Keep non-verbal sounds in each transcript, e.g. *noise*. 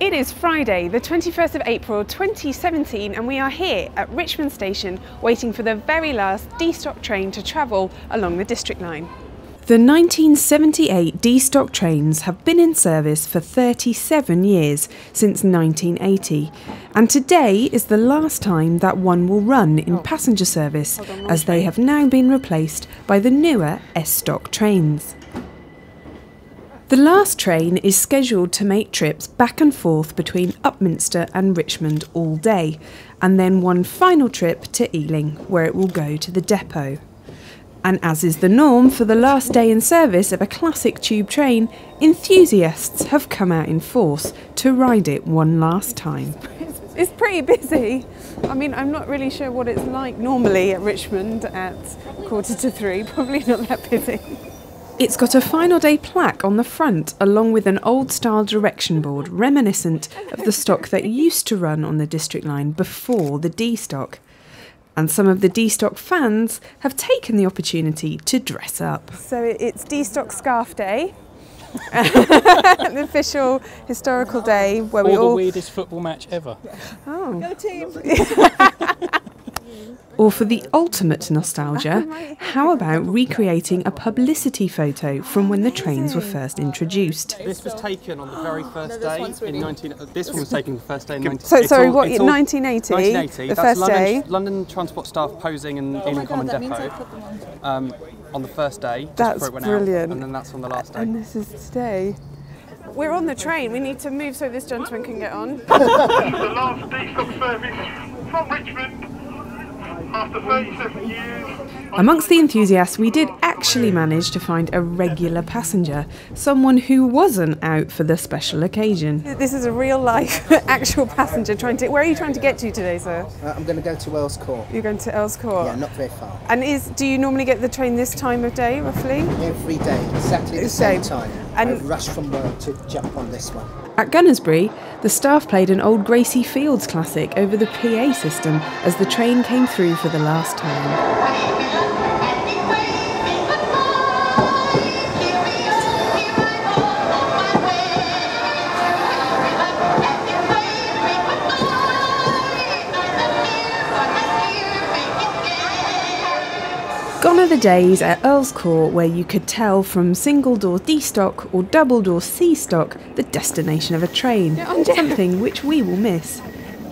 It is Friday, the 21st of April 2017, and we are here at Richmond Station waiting for the very last D Stock train to travel along the District Line. The 1978 D Stock trains have been in service for 37 years, since 1980, and today is the last time that one will run in oh. passenger service, as they have now been replaced by the newer S Stock trains. The last train is scheduled to make trips back and forth between Upminster and Richmond all day, and then one final trip to Ealing, where it will go to the depot. And as is the norm for the last day in service of a classic tube train, enthusiasts have come out in force to ride it one last time. It's pretty busy. I mean, I'm not really sure what it's like normally at Richmond at quarter to three, probably not that busy. It's got a final day plaque on the front, along with an old style direction board reminiscent of the stock that used to run on the district line before the D stock. And some of the D stock fans have taken the opportunity to dress up. So it's D stock scarf day. *laughs* the official historical day where or we the weirdest football match ever. oh. Go team! *laughs* Or for the ultimate nostalgia, *laughs* how about recreating a publicity photo from when the trains were first introduced? This was taken on the very *gasps* first this day one's in 19. uh, This one was *laughs* taken the first day in 19. So it's sorry, all- what? 1980, 1980. the that's first London, day. London Transport staff posing in Oh my Ealing Common god, that means I Depot put them on. um, on the first day. Just That's before it went brilliant. Out, and then that's on the last day. And this is today. We're on the train. We need to move so this gentleman can get on. *laughs* the last D-Stock service from Richmond after 37 years. Amongst the enthusiasts, we did actually manage to find a regular passenger, someone who wasn't out for the special occasion. This is a real life *laughs* actual passenger trying to. Where are you trying to get to today, sir? Uh, I'm going to go to Wells Court. You're going to Earls Court. Yeah, not very far. And is do you normally get the train this time of day, roughly? Every day, exactly the Same. same time. And- I rush from work to jump on this one. At Gunnersbury, the staff played an old Gracie Fields classic over the PA system as the train came through for the last time. Gone are the days at Earl's Court where you could tell from single door D stock or double door C stock the destination of a train, something which we will miss.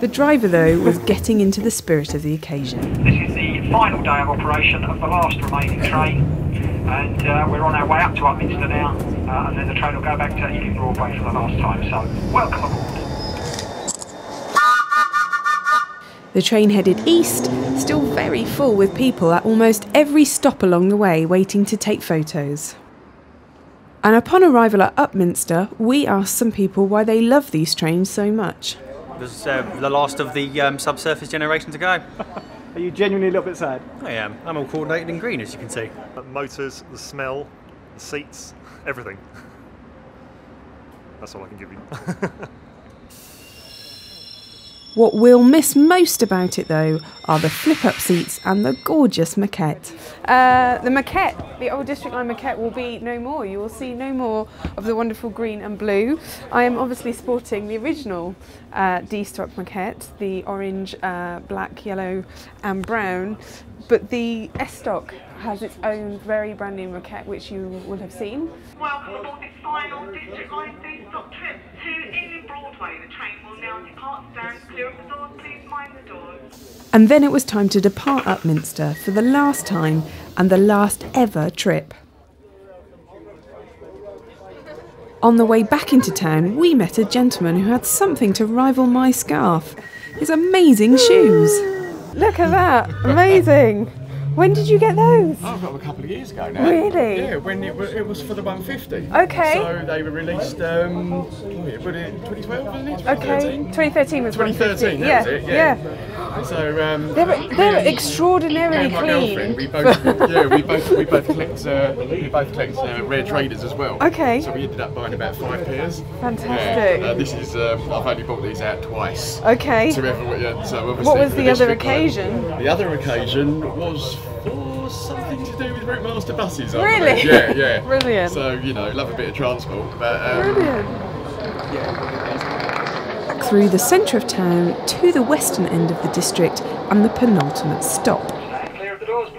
The driver, though, was *laughs* getting into the spirit of the occasion. This is the final day of operation of the last remaining train, and uh, we're on our way up to Upminster now, uh, and then the train will go back to Ealing Broadway for the last time. So, welcome aboard. The train headed east, still very full with people at almost every stop along the way waiting to take photos. And upon arrival at Upminster, we asked some people why they love these trains so much. This is uh, the last of the um, subsurface generation to go. *laughs* Are you genuinely a little bit sad? I am. I'm all coordinated in green, as you can see. The motors, the smell, the seats, everything. *laughs* That's all I can give you. *laughs* What we'll miss most about it, though, are the flip up seats and the gorgeous moquette. Uh, the moquette, the old District Line moquette, will be no more. You will see no more of the wonderful green and blue. I am obviously sporting the original uh, D Stock moquette, the orange, uh, black, yellow, and brown. But the S Stock has its own very brand new moquette, which you will have seen. Welcome aboard this final District Line D-Stock trip to Ealing Broadway. The train will now depart. Stand clear of the doors. Please mind the doors. And then it was time to depart Upminster for the last time and the last ever trip. On the way back into town, we met a gentleman who had something to rival my scarf his amazing shoes. Look at that! Amazing! *laughs* When did you get those? I've got them a couple of years ago now. Really? Yeah, when it was, it was for the 150. Okay. So they were released, um, oh yeah, but in 2012, wasn't it? Okay, 2013 was 2013, 150. that yeah, was it, yeah. So um, They're, they're extraordinarily clean. girlfriend, we both, yeah, we both, we both collect, uh, we both collect uh, rare traders as well. Okay. So we ended up buying about five pairs. Fantastic. Yeah, uh, this is, um, I've only bought these out twice. Okay. Everyone, yeah, so What was the other uh, occasion? The other occasion was for something to do with Routemaster buses. Really? Yeah, yeah. *laughs* Brilliant. So you know, love a bit of transport, but um, Brilliant. yeah. Through the centre of town to the western end of the district and the penultimate stop. Doors.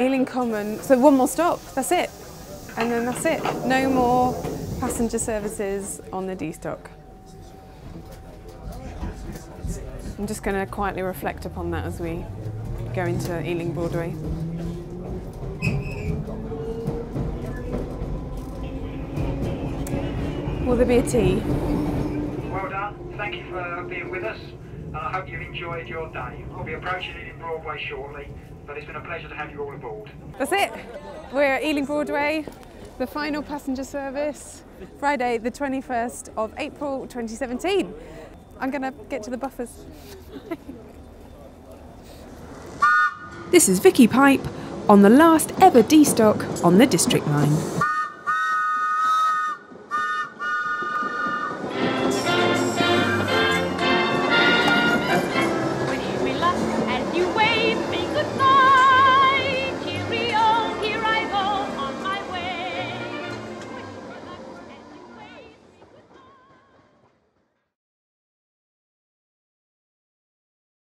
Ealing Common. So one more stop. That's it. And then that's it. No more passenger services on the D stock. I'm just going to quietly reflect upon that as we go into Ealing Broadway. Will there be a tea? Well done. Thank you for being with us. And I hope you've enjoyed your day. We'll be approaching Ealing Broadway shortly, but it's been a pleasure to have you all aboard. That's it. We're at Ealing Broadway, the final passenger service, Friday, the 21st of April 2017. I'm going to get to the buffers. this is Vicki Pipe on the last ever D stock on the District Line.